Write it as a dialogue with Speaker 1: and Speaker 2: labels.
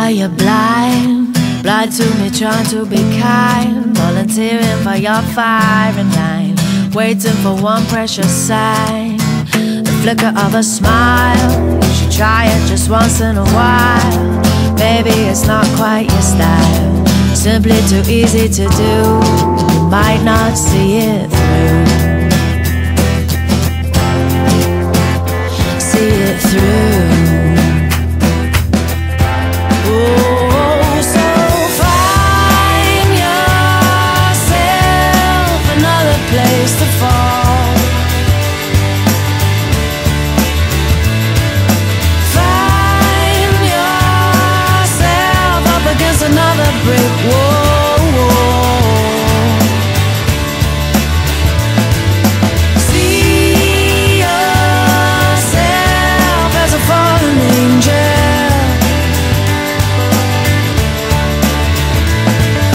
Speaker 1: are you blind? Blind to me, trying to be kind. Volunteering for your firing line. Waiting for one precious sign. The flicker of a smile. You should try it just once in a while. Maybe it's not quite your style. Simply too easy to do. You might not see it through. See it through. Another place to fall.